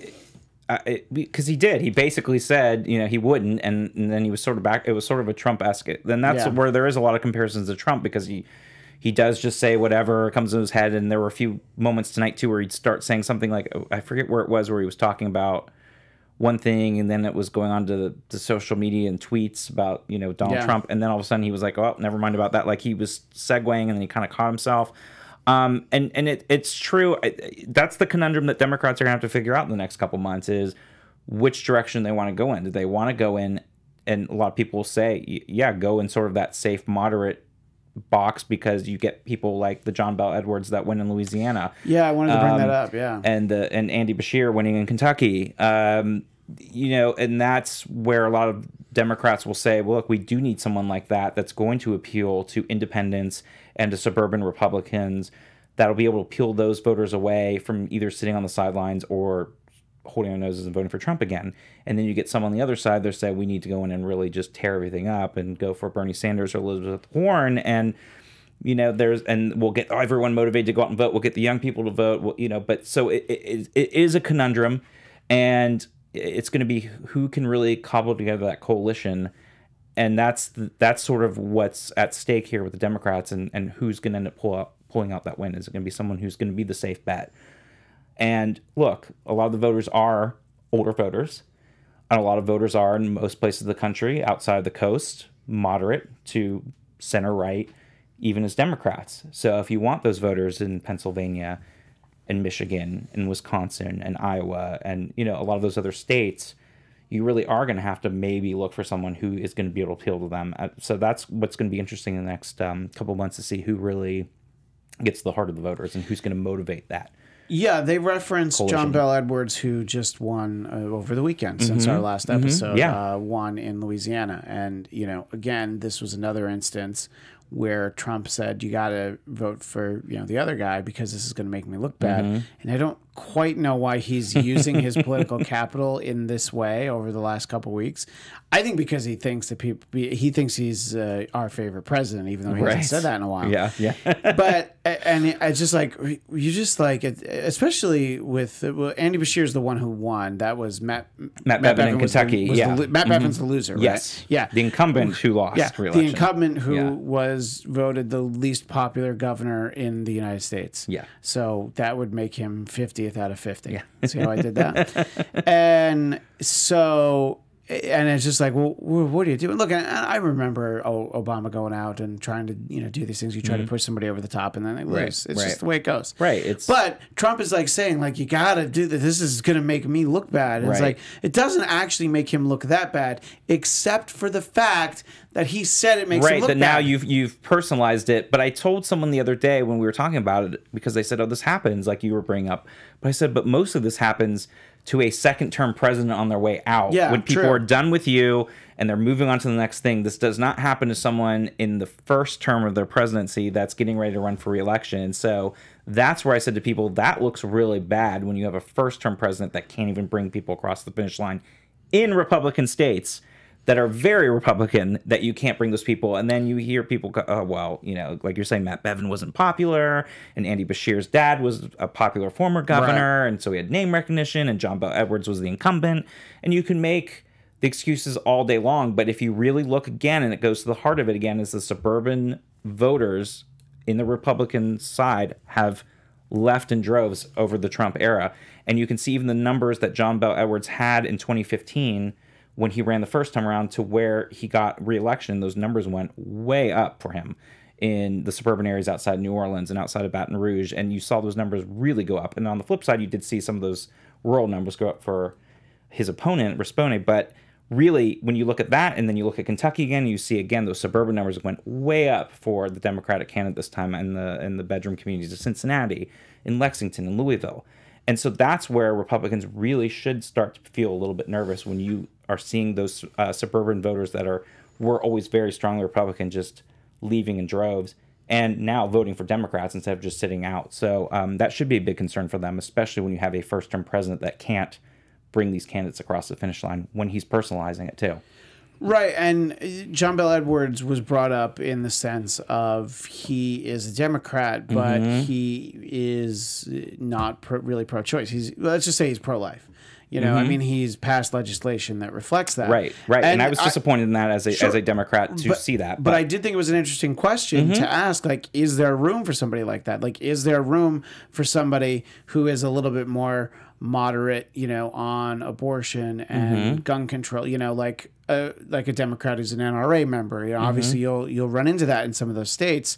because he did. He basically said, you know, he wouldn't, and, and then he was sort of back. It was sort of a Trump esque. Then that's Yeah. where there is a lot of comparisons to Trump because he he does just say whatever comes in his head. And there were a few moments tonight too where he'd start saying something like oh, I forget where it was where he was talking about one thing and then it was going on to the, the social media and tweets about you know Donald Yeah. Trump. And then all of a sudden he was like oh never mind about that. Like he was segueing and then he kind of caught himself. Um, and and it, it's true. That's the conundrum that Democrats are gonna have to figure out in the next couple months is which direction they want to go in. Do they want to go in and a lot of people will say yeah go in sort of that safe moderate box because you get people like the John Bel Edwards that win in Louisiana Yeah, I wanted to bring that Um, up. Yeah, and uh, and Andy Beshear winning in Kentucky. Um, you know, and that's where a lot of Democrats will say, "Well, look, we do need someone like that that's going to appeal to independents and to suburban Republicans that'll be able to peel those voters away from either sitting on the sidelines or holding their noses and voting for Trump again." And then you get some on the other side that say, "We need to go in and really just tear everything up and go for Bernie Sanders or Elizabeth Warren." And you know there's and we'll get everyone motivated to go out and vote. We'll get the young people to vote. We'll, you know but so it, it, it is a conundrum. And it's going to be who can really cobble together that coalition. And that's that's sort of what's at stake here with the democrats and, and who's going to end up pull out, pulling out that win. Is it going to be someone who's going to be the safe bet and look a lot of the voters are older voters and a lot of voters are in most places of the country outside the coast moderate to center right even as democrats. So if you want those voters in pennsylvania and michigan and wisconsin and iowa and you know a lot of those other states you really are going to have to maybe look for someone who is going to be able to appeal to them. Uh, so that's what's going to be interesting in the next um, couple months to see who really gets the heart of the voters and who's going to motivate that yeah. They referenced John Bel Edwards, who just won uh, over the weekend since our last episode. Mm-hmm. Yeah. uh, won in Louisiana, and you know, again, this was another instance where Trump said, "You got to vote for you know the other guy because this is going to make me look bad." Mm-hmm. And I don't quite know why he's using his political capital in this way over the last couple weeks. I think because he thinks that people he thinks he's uh, our favorite president, even though he Right. hasn't said that in a while. yeah yeah but and it's just like you just like especially with well, Andy Beshear's the one who won. That was Matt Matt Bevin in the- Kentucky, the yeah. lo- Matt Bevin's the loser. Right? yes yeah, the incumbent who lost yeah. The re-election. incumbent who Yeah. was voted the least popular governor in the United States. Yeah. So that would make him 50th out of 50. Yeah. See how I did that? and so and it's just like, well, what are you doing? Look, I, I remember Obama going out and trying to, you know, do these things. You try to mm-hmm. push somebody over the top, and then they lose. Right, It's right. just the way it goes. Right, it's- but Trump is like saying, like, you gotta do this. This is gonna make me look bad. And It's like it doesn't actually make him look that bad, except for the fact that he said it makes him right look that bad. now you've you've personalized it but i told someone the other day when we were talking about it because they said oh this happens like you were bringing up but i said but most of this happens to a second term president on their way out Yeah, when people true. are done with you and they're moving on to the next thing this does not happen to someone in the first term of their presidency that's getting ready to run for reelection and so that's where i said to people that looks really bad when you have a first term president that can't even bring people across the finish line in republican states that are very Republican that you can't bring those people. And then you hear people go, oh, well, you know, like you're saying, Matt Bevin wasn't popular, and Andy Beshear's dad was a popular former governor, and so he had name recognition, and John Bel Edwards was the incumbent. And you can make the excuses all day long, but if you really look again, and it goes to the heart of it again, is the suburban voters in the Republican side have left in droves over the Trump era. And you can see even the numbers that John Bel Edwards had in 2015 when he ran the first time around to where he got reelection. Those numbers went way up for him in the suburban areas outside New Orleans and outside of Baton Rouge. And you saw those numbers really go up. And on the flip side, you did see some of those rural numbers go up for his opponent, Rispone. But really, when you look at that and then you look at Kentucky again, you see again those suburban numbers went way up for the Democratic candidate this time in the in the bedroom communities of Cincinnati, in Lexington, in Louisville. And so that's where Republicans really should start to feel a little bit nervous when you are seeing those uh, suburban voters that are were always very strongly Republican just leaving in droves and now voting for Democrats instead of just sitting out. So um, that should be a big concern for them, especially when you have a first term president that can't bring these candidates across the finish line when he's personalizing it too. Right, and uh, John Bel Edwards was brought up in the sense of he is a Democrat, but Mm-hmm. he is not pro, really pro-choice. He's let's just say he's pro-life. You know, I mean, he's passed legislation that reflects that. Mm-hmm. Right, right. And, I was disappointed in that as a Sure. as a Democrat to see that. But, I did think it was an interesting question Mm-hmm. to ask. Like, is there room for somebody like that? Like, is there room for somebody who is a little bit more moderate, you know, on abortion and Mm-hmm. gun control? You know, like a like a Democrat who's an NRA member. You know, Mm-hmm. obviously you'll you'll run into that in some of those states,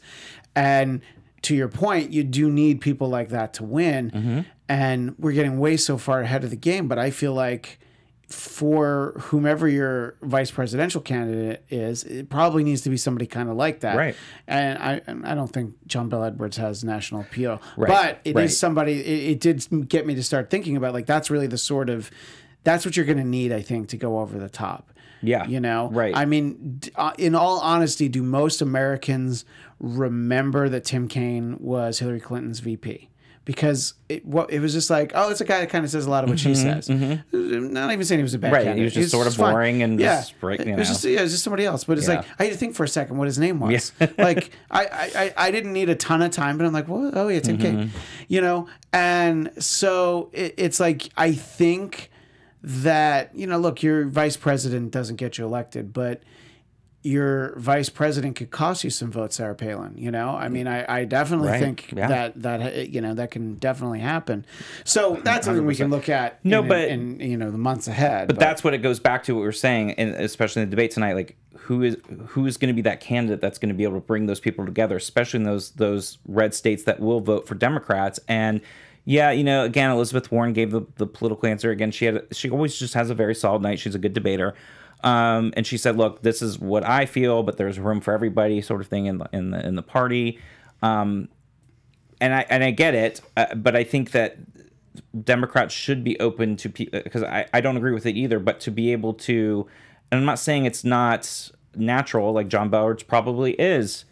and to your point, you do need people like that to win. And we're getting way so far ahead of the game, but I feel like for whomever your vice presidential candidate is, it probably needs to be somebody kind of like that. Right. And I and I don't think John Bel Edwards has national appeal, Right, but it is right. somebody. It, it did get me to start thinking about like that's really the sort of that's what you're going to need, I think, to go over the top. Yeah, You know, right. I mean, uh, in all honesty, do most Americans remember that Tim Kaine was Hillary Clinton's VP? Because it, what, it was just like, oh, it's a guy that kind of says a lot of what she says. Not even saying he was a bad Mm-hmm, Right, he was just sort of boring and yeah. just right, you it was just yeah, it was just somebody else. But it's Yeah. like I had to think for a second what his name was. like I, I, I- didn't need a ton of time, but I'm like, well, oh yeah, Tim Mm-hmm. Kaine, you know. And so it, it's like I think that you know, look, your vice president doesn't get you elected, but your vice president could cost you some votes, Sarah Palin. You know, I mean, I, I definitely Right. think Yeah. that that uh, you know that can definitely happen. So that's something we can look at. No, in, but- in, you know the months ahead. But that's what it goes back to what we are saying, and especially in the debate tonight, like who is who is going to be that candidate that's going to be able to bring those people together, especially in those those red states that will vote for Democrats. And yeah, you know, again, Elizabeth Warren gave the, the political answer. Again, she had she always just has a very solid night. She's a good debater. Um, and she said, "Look, this is what I feel, but there's room for everybody, sort of thing in the in the in the party." Um, and I and I get it, uh, but I think that Democrats should be open to because I, I don't agree with it either, but to be able to, and I'm not saying it's not natural, like John Ballard's probably is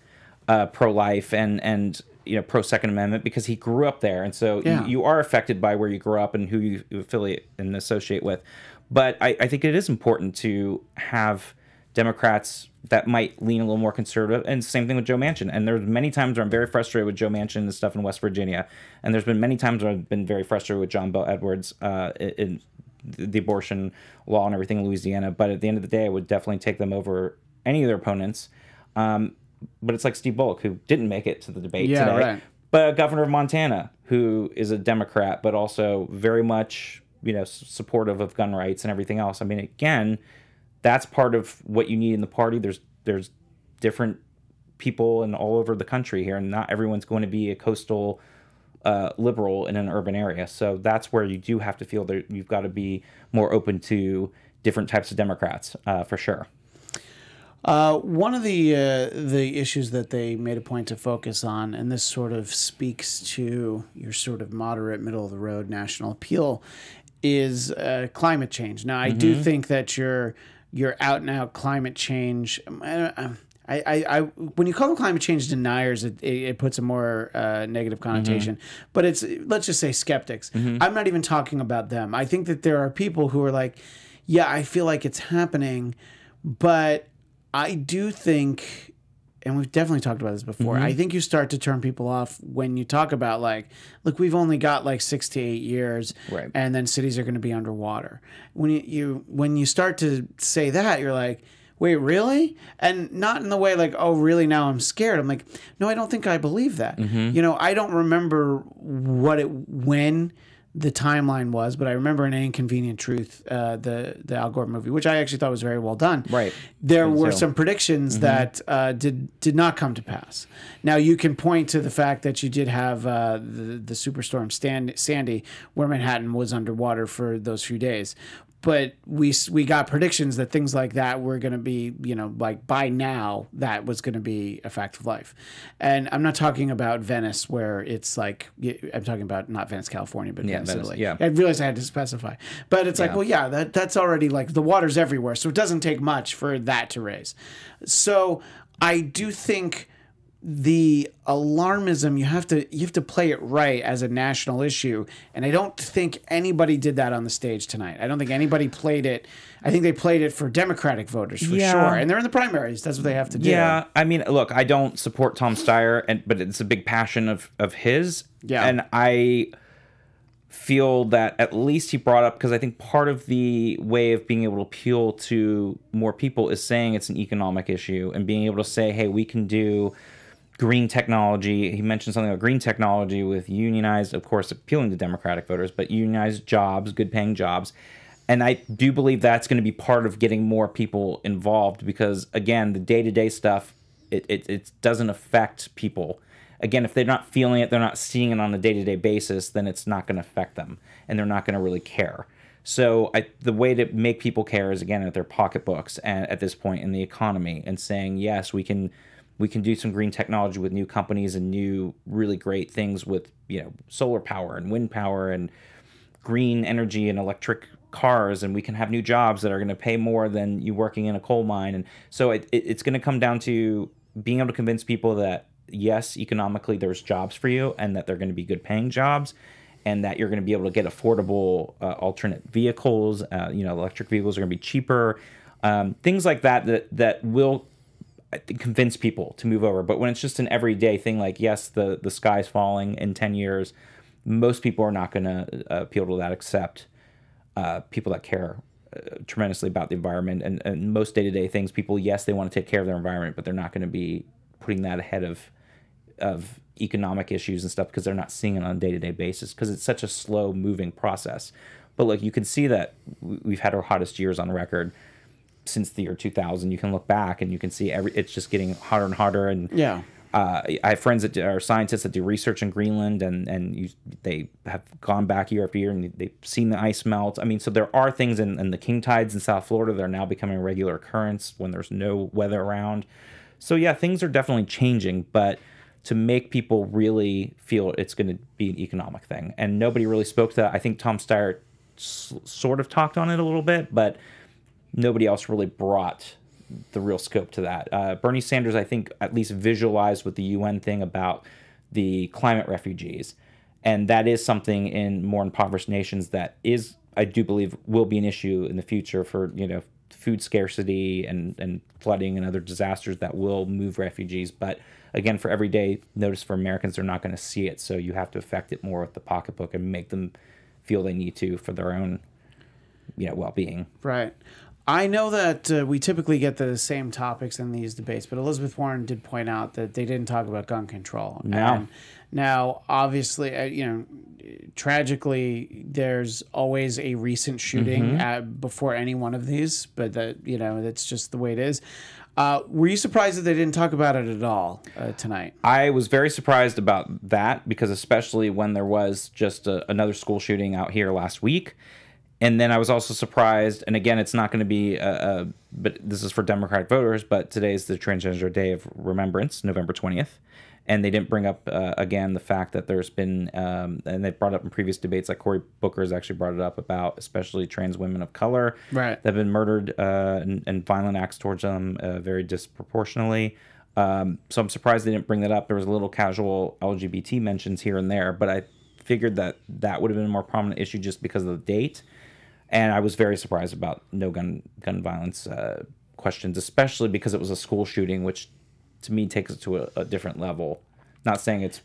uh, pro life and and you know pro Second Amendment because he grew up there, and so Yeah. you, you are affected by where you grew up and who you affiliate and associate with. But I, I think it is important to have Democrats that might lean a little more conservative, and same thing with Joe Manchin. And there's many times where I'm very frustrated with Joe Manchin and stuff in West Virginia, and there's been many times where I've been very frustrated with John Bel Edwards uh, in the abortion law and everything in Louisiana. But at the end of the day, I would definitely take them over any of their opponents. Um, but it's like Steve Bullock, who didn't make it to the debate Yeah, today, right. but governor of Montana, who is a Democrat, but also very much you know supportive of gun rights and everything else. I mean, again, that's part of what you need in the party. There's there's different people in all over the country here, and not everyone's going to be a coastal uh, liberal in an urban area. So that's where you do have to feel that you've got to be more open to different types of Democrats uh, for sure. Uh, one of the uh, the issues that they made a point to focus on, and this sort of speaks to your sort of moderate, middle of the road national appeal, is uh, climate change. Now, I do think that your your out and out climate change. I, I, I, when you call them climate change deniers, it, it, it puts a more uh, negative connotation. But it's let's just say skeptics. I'm not even talking about them. I think that there are people who are like, yeah, I feel like it's happening, but I do think, and we've definitely talked about this before. Mm-hmm. I think you start to turn people off when you talk about like, look, we've only got like six to eight years, Right. and then cities are going to be underwater. When you, you when you start to say that, you're like. Wait, really? And not in the way like, oh, really? Now I'm scared. I'm like, no, I don't think I believe that. Mm-hmm. You know, I don't remember what it when the timeline was, but I remember in Inconvenient Truth, uh, the the Al Gore movie, which I actually thought was very well done. Right. There And were so- some predictions that uh, did did not come to pass. Now you can point to the fact that you did have uh, the the superstorm Stan, Sandy, where Manhattan was underwater for those few days. But we we got predictions that things like that were going to be, you know, like by now that was going to be a fact of life. And I'm not talking about Venice, where it's like i'm talking about not Venice, California, but Venice, Venice, Italy. yeah. I realized I had to specify, but it's like, well, yeah, that that's already like the water's everywhere, so it doesn't take much for that to raise. So I do think the alarmism you have to you have to play it right as a national issue. And i don't think anybody did that on the stage tonight. I don't think anybody played it. I think they played it for democratic voters for Yeah. sure. And they're in the primaries. That's what they have to do. Yeah, I mean, look, I don't support Tom Steyer, and but it's a big passion of of his. Yeah. and I feel that at least he brought up because I think part of the way of being able to appeal to more people is saying it's an economic issue and being able to say, hey, we can do green technology. He mentioned something about green technology with unionized, of course, appealing to Democratic voters, but unionized jobs, good paying jobs. And I do believe that's going to be part of getting more people involved because, again, the day to day stuff, it, it, it doesn't affect people. Again, if they're not feeling it, they're not seeing it on a day to day basis, then it's not going to affect them and they're not going to really care. So I, the way to make people care is again at their pocketbooks and at this point in the economy and saying yes, we can we can do some green technology with new companies and new really great things with you know solar power and wind power and green energy and electric cars and we can have new jobs that are going to pay more than you working in a coal mine. And so it, it, it's going to come down to being able to convince people that yes economically there's jobs for you and that they're going to be good paying jobs and that you're going to be able to get affordable uh, alternate vehicles uh, you know electric vehicles are going to be cheaper um, things like that that that will convince people to move over. But when it's just an everyday thing, like yes, the the sky's falling in ten years, most people are not going to uh, appeal to that, except uh, people that care uh, tremendously about the environment and, and most day to day things. People, yes, they want to take care of their environment, but they're not going to be putting that ahead of of economic issues and stuff because they're not seeing it on a day to day basis because it's such a slow moving process. But look, you can see that we've had our hottest years on record since the year 2000 you can look back and you can see every it's just getting hotter and hotter and Yeah. uh, I have friends that do- are scientists that do research in Greenland, and and you, they have gone back year after year, and they've seen the ice melt. I mean, so there are things in, in the king tides in South Florida that are now becoming a regular occurrence when there's no weather around. So yeah, things are definitely changing, but to make people really feel it's going to be an economic thing, and nobody really spoke to that. I think Tom Steyer s- sort of talked on it a little bit, but nobody else really brought the real scope to that. Uh, Bernie Sanders, I think, at least visualized with the UN thing about the climate refugees, and that is something in more impoverished nations that is, I do believe, will be an issue in the future for you know food scarcity and and flooding and other disasters that will move refugees. But again, for everyday notice for Americans, they're not going to see it, so you have to affect it more with the pocketbook and make them feel they need to for their own, you know, well being. Right. I know that uh, we typically get the same topics in these debates, but Elizabeth Warren did point out that they didn't talk about gun control. No. And now, obviously, uh, you know, tragically, there's always a recent shooting Mm-hmm. at, before any one of these, but that you know, that's just the way it is. Uh, were you surprised that they didn't talk about it at all uh, tonight? I was very surprised about that because, especially when there was just a, another school shooting out here last week. And then I was also surprised, and again, it's not going to be, a, a, but this is for Democratic voters, but today is the Transgender Day of Remembrance, November 20th. And they didn't bring up, uh, again, the fact that there's been, um, and they brought up in previous debates, like Cory Booker has actually brought it up about especially trans women of color Right. that have been murdered uh, and, and violent acts towards them uh, very disproportionately. Um, so I'm surprised they didn't bring that up. There was a little casual LGBT mentions here and there, but I figured that that would have been a more prominent issue just because of the date. And I was very surprised about no gun gun violence uh, questions, especially because it was a school shooting, which to me takes it to a, a different level. Not saying it's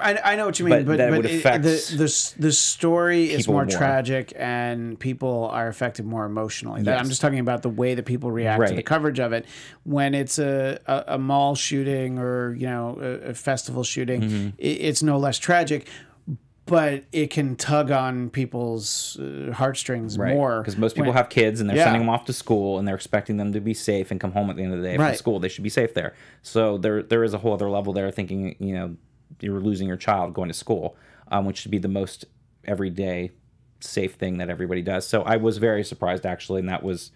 I, I know what you mean, But but, that but would it- affect the, the the story is more, more. tragic and people are affected more emotionally. That- I'm just talking about the way that people react to the coverage of it. When it's a, a, a mall shooting or you know a, a festival shooting, Mm-hmm. i it's no less tragic. But it can tug on people's uh, heartstrings more because most people when- have kids and they're Yeah. sending them off to school and they're expecting them to be safe and come home at the end of the day from school. They should be safe there. So there there is a whole other level there thinking you know you're losing your child going to school, um, which should be the most everyday safe thing that everybody does. So I was very surprised actually, and that was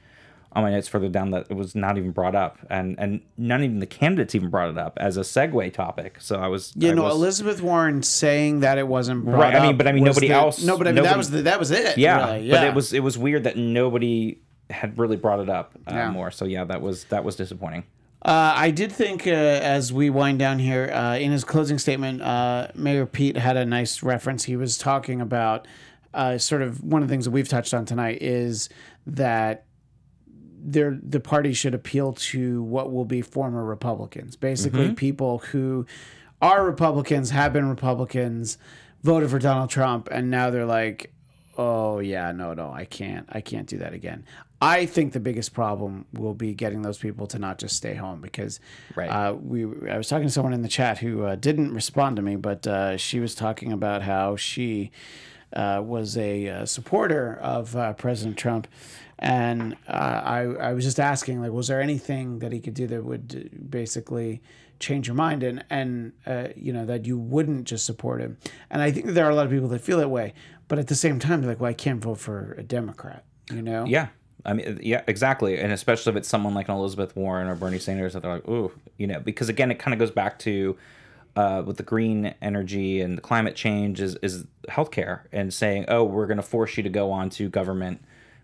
on my notes further down that it was not even brought up, and and not even the candidates even brought it up as a segue topic. So I was You I know, was- Elizabeth Warren saying that it wasn't brought Right, I mean, but I mean, nobody the- else- No, but I mean, that was the, that was it. yeah, really. but yeah. it was it was weird that nobody had really brought it up uh, Yeah. more. So yeah, that was that was disappointing. Uh, I did think uh, as we wind down here, uh, in his closing statement, uh, Mayor Pete had a nice reference. He was talking about uh, sort of one of the things that we've touched on tonight is that the party should appeal to what will be former Republicans, basically people who are Republicans, have been Republicans, voted for Donald Trump, and now they're like, oh yeah, no, no, I can't, I can't do that again. I think the biggest problem will be getting those people to not just stay home because Right. uh, we. I was talking to someone in the chat who uh, didn't respond to me, but uh, she was talking about how she uh, was a uh, supporter of uh, President Trump, and uh, I I was just asking like, was there anything that he could do that would basically change your mind and and uh, you know that you wouldn't just support him? And I think there are a lot of people that feel that way, but at the same time, they're like, well, I can't vote for a Democrat, you know? Yeah. I mean, yeah, exactly, and especially if it's someone like an Elizabeth Warren or Bernie Sanders that they're like, ooh, you know, because again, it kind of goes back to uh, with the green energy and the climate change is is healthcare and saying, oh, we're going to force you to go on to government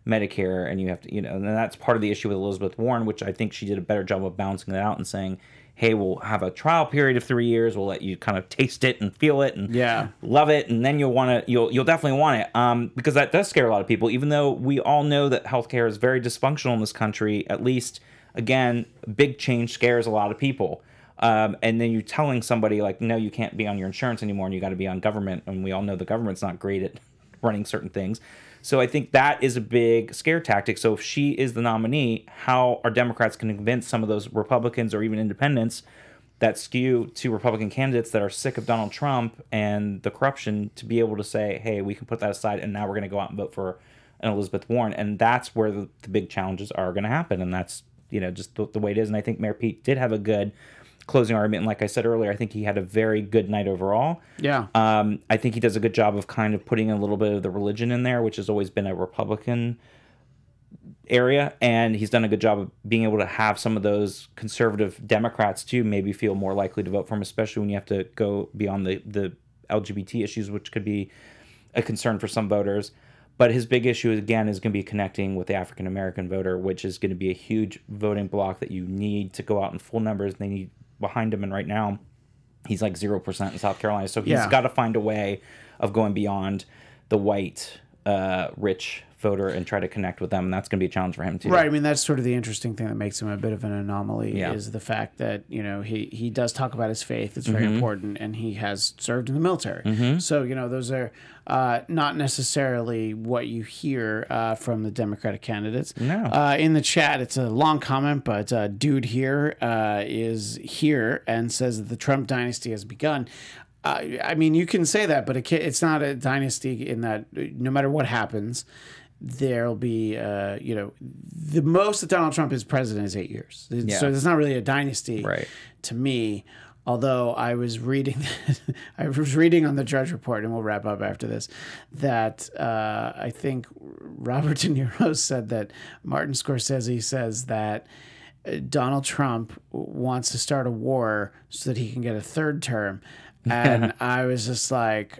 Medicare, and you have to, you know, and that's part of the issue with Elizabeth Warren, which I think she did a better job of balancing that out and saying, hey, we'll have a trial period of three years, we'll let you kind of taste it and feel it and Yeah. love it, and then you'll want to, you'll you'll definitely want it, um, because that does scare a lot of people. Even though we all know that healthcare is very dysfunctional in this country, at least again, big change scares a lot of people. Um, and then you're telling somebody like, no, you can't be on your insurance anymore, and you got to be on government, and we all know the government's not great at running certain things. So I think that is a big scare tactic. So if she is the nominee, how are Democrats going to convince some of those Republicans or even independents that skew to Republican candidates that are sick of Donald Trump and the corruption to be able to say, hey, we can put that aside and now we're going to go out and vote for an Elizabeth Warren. And that's where the, the big challenges are going to happen. And that's, you know, just the, the way it is. And I think Mayor Pete did have a good closing argument. And like I said earlier, I think he had a very good night overall. Yeah. Um, I think he does a good job of kind of putting a little bit of the religion in there, which has always been a Republican area. And he's done a good job of being able to have some of those conservative Democrats too maybe feel more likely to vote for him, especially when you have to go beyond the, the LGBT issues, which could be a concern for some voters. But his big issue again is going to be connecting with the African American voter, which is going to be a huge voting block that you need to go out in full numbers. They need behind him, and right now he's like zero percent in South Carolina. So he's Yeah. got to find a way of going beyond the white, uh, rich voter and try to connect with them. And that's going to be a challenge for him too. Right. I mean, that's sort of the interesting thing that makes him a bit of an anomaly Yeah. is the fact that you know he he does talk about his faith. It's very Mm-hmm. important, and he has served in the military. So you know those are uh, not necessarily what you hear uh, from the Democratic candidates. No. Uh, in the chat, it's a long comment, but uh, dude here uh, is here and says that the Trump dynasty has begun. Uh, I mean, you can say that, but it's not a dynasty in that no matter what happens, there'll be, uh, you know, the most that Donald Trump is president is eight years. Yeah. So it's not really a dynasty Right. to me. Although I was reading, I was reading on the Drudge Report, and we'll wrap up after this, that uh, I think Robert De Niro said that Martin Scorsese says that uh, Donald Trump wants to start a war so that he can get a third term, and I was just like.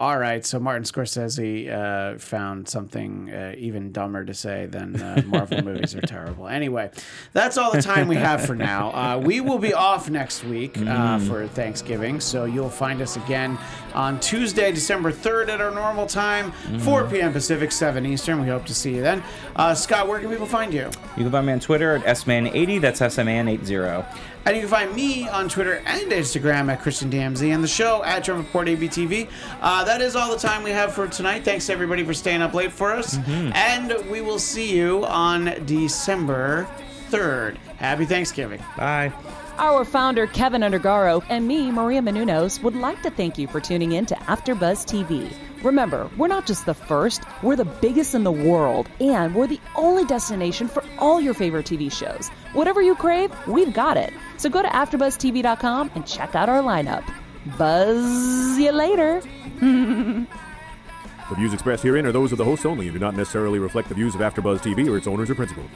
All right, so Martin Scorsese uh, found something uh, even dumber to say than uh, Marvel movies are terrible. Anyway, that's all the time we have for now. Uh, we will be off next week uh, for Thanksgiving, so you'll find us again on Tuesday, December 3rd at our normal time, 4 p.m. Pacific, 7 Eastern. We hope to see you then. Uh, Scott, where can people find you? You can find me on Twitter at sman80. That's sman80. And you can find me on Twitter and Instagram at Christian DMZ and the show at Trump Report ABTV. Uh, that is all the time we have for tonight. Thanks to everybody for staying up late for us. And we will see you on December 3rd. Happy Thanksgiving. Bye. Our founder, Keven Undergaro, and me, Maria Menounos, would like to thank you for tuning in to AfterBuzz TV. Remember, we're not just the first, we're the biggest in the world, and we're the only destination for all your favorite TV shows. Whatever you crave, we've got it. So go to AfterBuzzTV.com and check out our lineup. Buzz you later. The views expressed herein are those of the hosts only and do not necessarily reflect the views of AfterBuzz TV or its owners or principals.